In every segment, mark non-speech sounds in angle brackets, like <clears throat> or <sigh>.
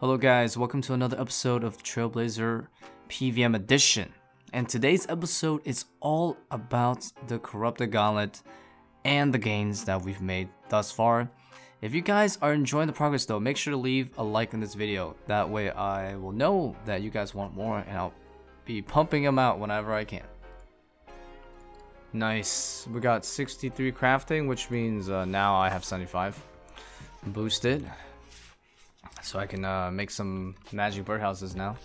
Hello guys, welcome to another episode of Trailblazer PVM Edition. And today's episode is all about the Corrupted Gauntlet and the gains that we've made thus far. If you guys are enjoying the progress though, make sure to leave a like on this video. That way I will know that you guys want more and I'll be pumping them out whenever I can. Nice. We got 63 crafting, which means uh, now I have 75 boosted. So I can uh, make some magic birdhouses now.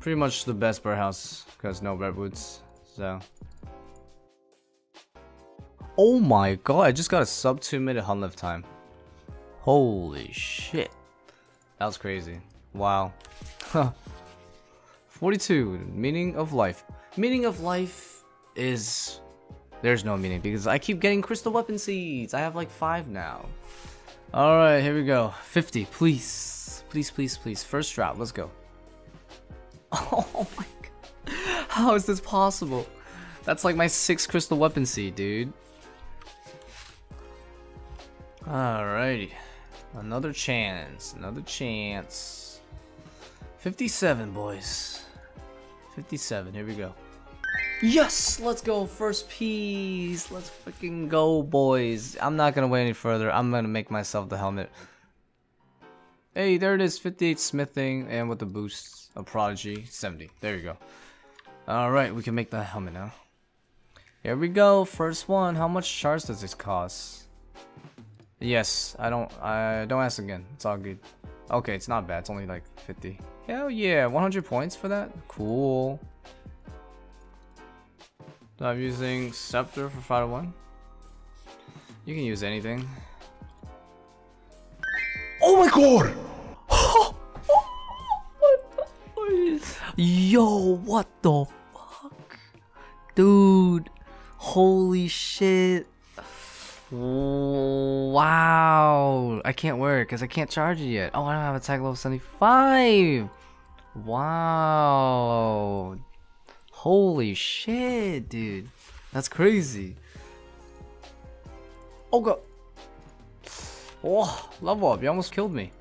Pretty much the best birdhouse because no redwoods. So. Oh my god, I just got a sub 2 minute Hunllef time. Holy shit. That was crazy. Wow. 42. Meaning of life. Meaning of life is... There's no meaning because I keep getting crystal weapon seeds. I have like 5 now. Alright, here we go. 50, please. Please, please, please. First drop, let's go. <laughs> Oh my god. How is this possible? That's like my 6th crystal weapon seed, dude. Alrighty. Another chance. Another chance. 57, boys. 57. Here we go. Yes! Let's go. First piece. Let's freaking go, boys. I'm not to wait any further. I'm to make myself the helmet. Hey, there it is. 58 smithing and with the boost, a prodigy. 70. There you go. Alright, we can make the helmet now. Here we go. First one. How much shards does this cost? Yes, I don't I don't ask again. It's all good. Okay, it's not bad. It's only like 50. Hell yeah, 100 points for that? Cool. So I'm using Scepter for 501. You can use anything. Oh my god! <gasps> Yo, what the fuck? Dude, holy shit. Wow. I can't wear it because I can't charge it yet. Oh, I don't have attack level 75. Wow. Holy shit, dude. That's crazy. Oh, god. Oh, level up. You almost killed me.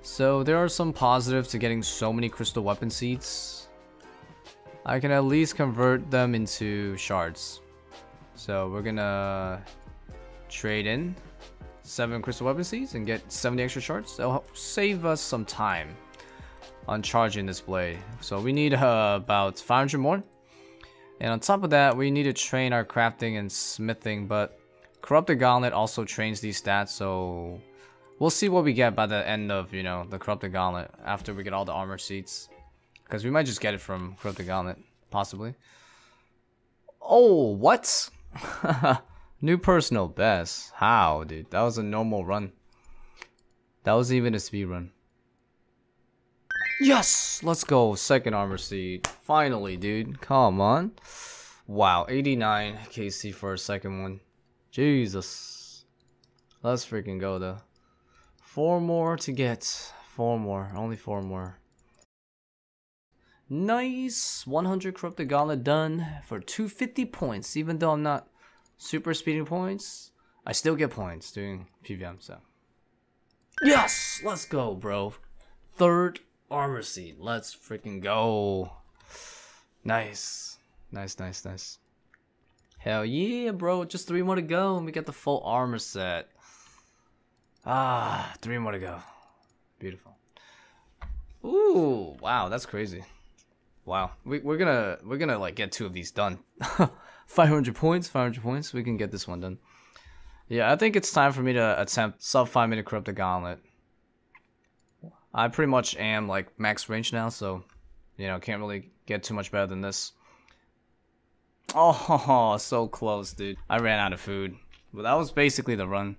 So there are some positives to getting so many crystal weapon seeds. I can at least convert them into shards. So we're gonna trade in seven crystal weapon seeds and get 70 extra shards. That'll help save us some time on charging this blade. So we need uh, about 500 more. And on top of that, we need to train our crafting and smithing, but Corrupted Gauntlet also trains these stats, so we'll see what we get by the end of, you know, the Corrupted Gauntlet after we get all the armor seeds. Because we might just get it from Corrupted Gauntlet, possibly. Oh, what? <laughs> New personal best. How, dude? That was a normal run. That was even a speed run. Yes! Let's go. Second armor seed. Finally, dude. Come on. Wow, 89 KC for a second one. Jesus. Let's freaking go, though. Four more to get. Four more. Only four more. Nice! 100 Corrupted Gauntlet done for 250 points. Even though I'm not super speeding points, I still get points doing PVM, so. Yes! Let's go, bro. Third armor seed. Let's freaking go. Nice. Nice, nice, nice. Hell yeah, bro. Just three more to go and we get the full armor set. Ah, three more to go. Beautiful. Ooh, wow, that's crazy. Wow, we, we're gonna we're gonna like get two of these done. <laughs> 500 points, 500 points. We can get this one done. Yeah, I think it's time for me to attempt sub five minute corrupted gauntlet. I pretty much am like max range now, so you know can't really get too much better than this. Oh, <laughs> so close, dude. I ran out of food, but that was basically the run.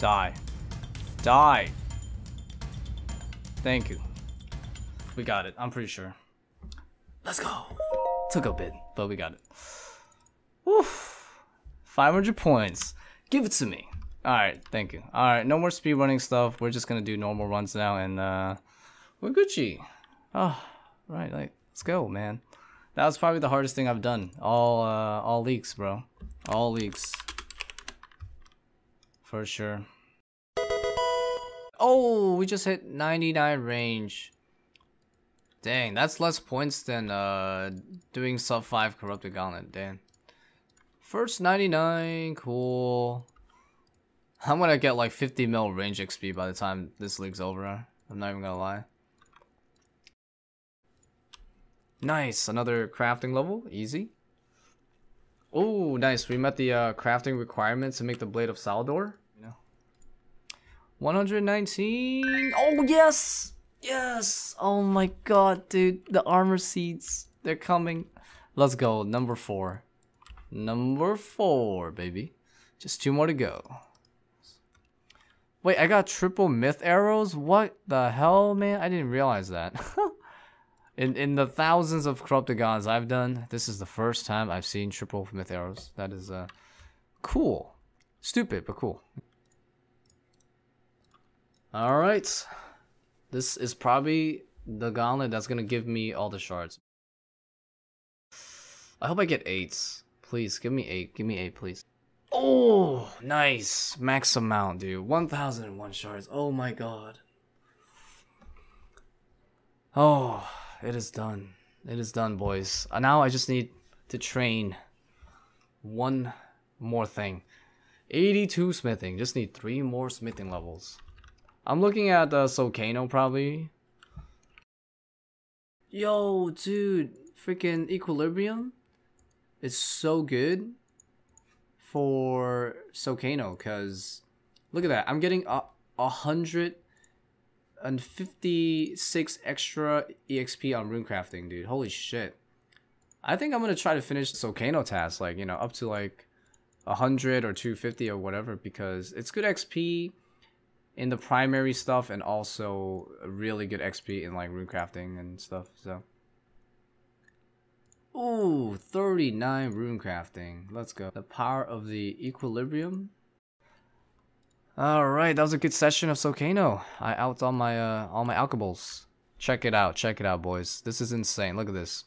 Die. Die. Thank you. We got it. I'm pretty sure. Let's go. Took a bit, but we got it. Woof. 500 points. Give it to me. Alright, thank you. Alright, no more speed running stuff. We're just gonna do normal runs now and uh we're Gucci. Oh, right, like let's go, man. That was probably the hardest thing I've done. All uh all leaks, bro. All leaks. For sure. Oh, we just hit 99 range. Dang, that's less points than uh doing sub 5 corrupted gauntlet, damn. First 99, cool. I'm gonna get like 50 mil range XP by the time this league's over. I'm not even gonna lie. Nice, another crafting level, easy. Oh, nice. We met the uh, crafting requirements to make the Blade of Saeldor. You know. 119. Oh, yes! Yes! Oh my god, dude. The armor seeds. They're coming. Let's go. Number four. Number four, baby. Just two more to go. Wait, I got triple myth arrows? What the hell, man? I didn't realize that. <laughs> in in the thousands of corrupted gods I've done, this is the first time I've seen triple myth arrows. That is uh cool. Stupid, but cool. Alright. This is probably the gauntlet that's gonna give me all the shards. I hope I get eights. Please, give me eight. Give me eight, please. Oh, nice. Max amount, dude. 1001 shards. Oh my god. Oh, it is done. It is done, boys. Uh, now I just need to train one more thing. 82 smithing. Just need three more smithing levels. I'm looking at uh, Zalcano probably. Yo, dude. Freaking Equilibrium. It's so good for Zalcano because look at that. I'm getting a, a hundred and fifty six extra EXP on runecrafting, dude. Holy shit. I think I'm gonna try to finish Zalcano task, like, you know, up to like 100 or 250 or whatever, because it's good XP in the primary stuff and also really good XP in like runecrafting and stuff, so. Ooh, 39 rune crafting. Let's go. The power of the equilibrium. Alright, that was a good session of Zalcano. I out all my uh all my alchables. Check it out, check it out, boys. This is insane. Look at this.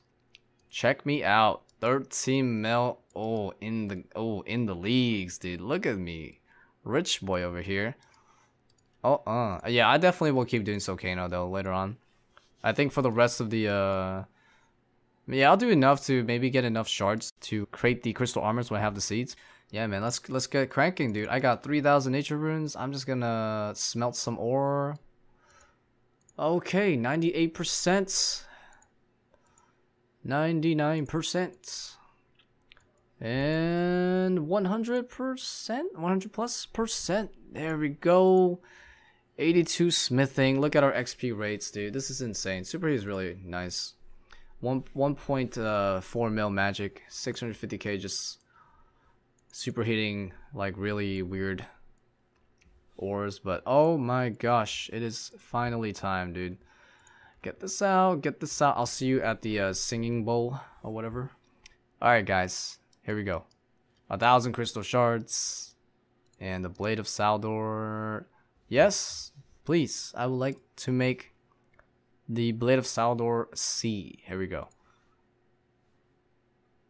Check me out. 13 mil. Oh, in the oh in the leagues, dude. Look at me. Rich boy over here. Oh, uh. Yeah, I definitely will keep doing Zalcano though later on. I think for the rest of the uh yeah, I'll do enough to maybe get enough shards to create the crystal armors when I have the seeds. Yeah, man, let's let's get cranking, dude. I got 3,000 nature runes. I'm just gonna smelt some ore. Okay, 98%. 99%. And 100%? 100 plus percent. There we go. 82 smithing. Look at our XP rates, dude. This is insane. Super is really nice. One 1.4 uh, mil magic, 650k just superheating like really weird ores. But oh my gosh, it is finally time, dude. Get this out, get this out. I'll see you at the uh, singing bowl or whatever. Alright guys, here we go. A thousand crystal shards and the blade of Saeldor. Yes, please. I would like to make the Blade of Saeldor C. Here we go.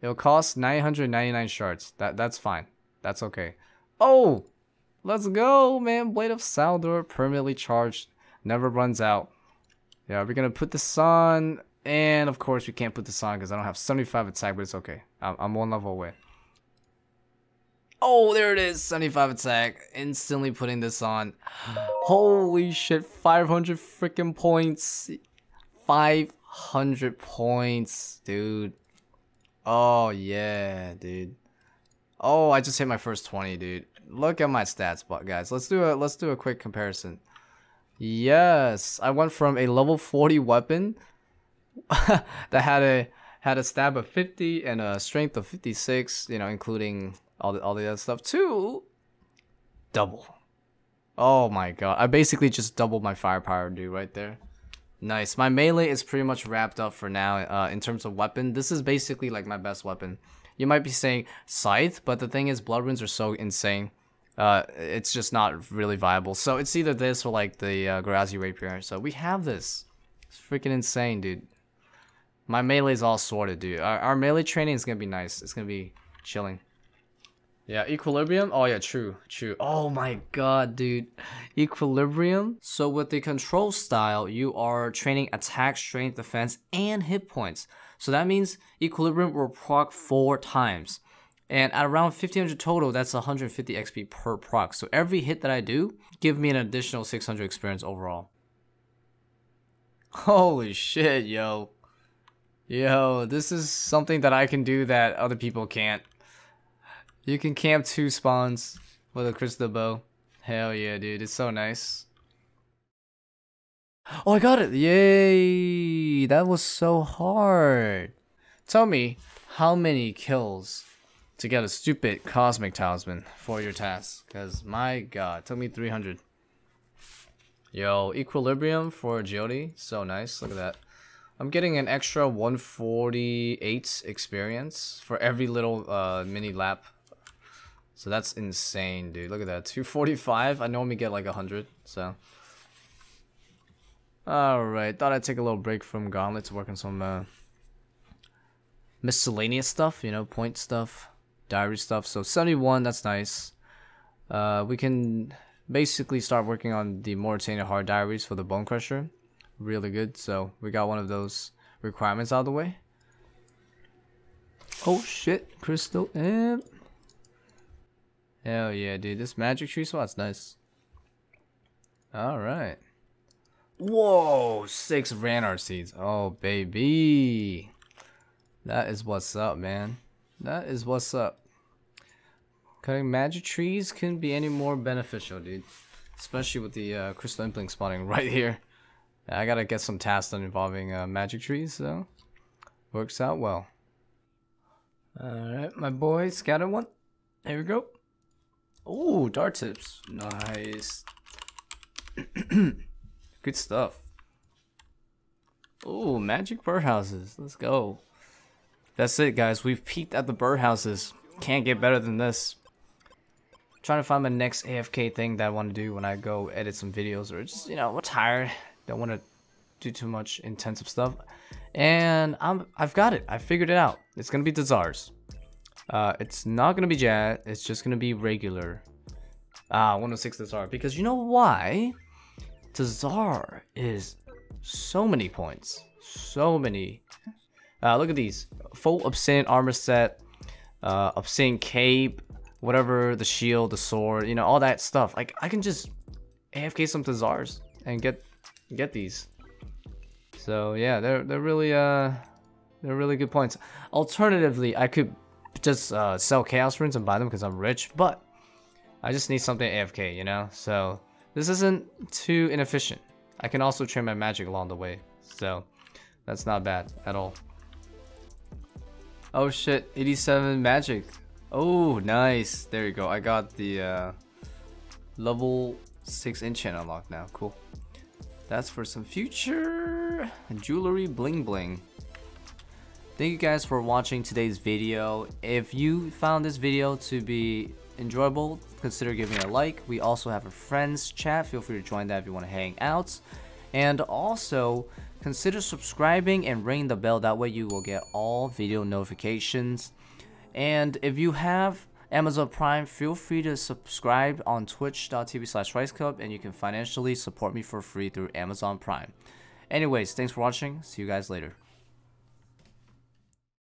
It'll cost 999 shards. That That's fine. That's okay. Oh! Let's go, man. Blade of Saeldor permanently charged. Never runs out. Yeah, we're gonna put this on. And of course, we can't put this on because I don't have 75 attack, but it's okay. I'm, I'm one level away. Oh, there it is. 75 attack. Instantly putting this on. <gasps> Holy shit. 500 freaking points. 500 points, dude. Oh, yeah, dude. Oh, I just hit my first 20, dude. Look at my stats, but guys. Let's do a let's do a quick comparison. Yes, I went from a level 40 weapon <laughs> that had a had a stab of 50 and a strength of 56, you know, including all the all the other stuff to double. Oh my god. I basically just doubled my firepower, dude, right there. Nice. My melee is pretty much wrapped up for now uh, in terms of weapon. This is basically like my best weapon. You might be saying Scythe, but the thing is Blood Runes are so insane. Uh, it's just not really viable. So it's either this or like the uh, Rapier. So we have this. It's freaking insane, dude. My melee is all sorted, dude. Our, our melee training is going to be nice. It's going to be chilling. Yeah, equilibrium. Oh yeah, true, true. Oh my god, dude. Equilibrium. So with the control style, you are training attack, strength, defense, and hit points. So that means equilibrium will proc four times. And at around 1500 total, that's 150 XP per proc. So every hit that I do, give me an additional 600 experience overall. Holy shit, yo. Yo, this is something that I can do that other people can't. You can camp two spawns with a crystal bow. Hell yeah, dude. It's so nice. Oh, I got it. Yay. That was so hard. Tell me how many kills to get a stupid cosmic talisman for your task. Because, my god, took me 300. Yo, equilibrium for agility. So nice. Look at that. I'm getting an extra 148 experience for every little uh, mini lap so that's insane, dude. Look at that. 245. I normally get like 100, so. Alright, thought I'd take a little break from Gauntlet to work on some uh, miscellaneous stuff, you know, point stuff, diary stuff. So 71, that's nice. Uh, we can basically start working on the Morytania Hard Diaries for the Bone Crusher. Really good, so we got one of those requirements out of the way. Oh shit, Crystal Imp. Hell yeah, dude. This magic tree spot's nice. Alright. Whoa! Six Ranarr seeds. Oh, baby. That is what's up, man. That is what's up. Cutting magic trees couldn't be any more beneficial, dude. Especially with the uh, crystal impling spawning <laughs> right here. I gotta get some tasks done involving uh, magic trees, so works out well. Alright, my boy, scattered one. There we go. Oh, dart tips. Nice. <clears throat> Good stuff. Oh, magic birdhouses. Let's go. That's it, guys. We've peaked at the birdhouses. Can't get better than this. trying to find my next AFK thing that I want to do when I go edit some videos or just, you know, I'm tired. Don't want to do too much intensive stuff. And I'm, I've got it. I figured it out. It's going to be the TzHaars. Uh, it's not gonna be Jad. It's just gonna be regular. Ah, 106 TzHaar. Because you know why? TzHaar is so many points. So many. Uh, look at these. Full Obsidian armor set. Uh, Obsidian cape. Whatever, the shield, the sword. You know, all that stuff. Like, I can just AFK some TzHaars and get get these. So, yeah, they're, they're really, uh... They're really good points. Alternatively, I could just uh, sell Chaos Runes and buy them because I'm rich, but I just need something AFK, you know? So this isn't too inefficient. I can also train my magic along the way, so that's not bad at all. Oh shit, 87 magic. Oh, nice. There you go. I got the uh, level 6 enchant unlocked now. Cool. That's for some future jewelry bling bling. Thank you guys for watching today's video. If you found this video to be enjoyable, consider giving it a like. We also have a friends chat. Feel free to join that if you want to hang out. And also, consider subscribing and ring the bell. That way you will get all video notifications. And if you have Amazon Prime, feel free to subscribe on twitch.tv slash ricecup and you can financially support me for free through Amazon Prime. Anyways, thanks for watching. See you guys later.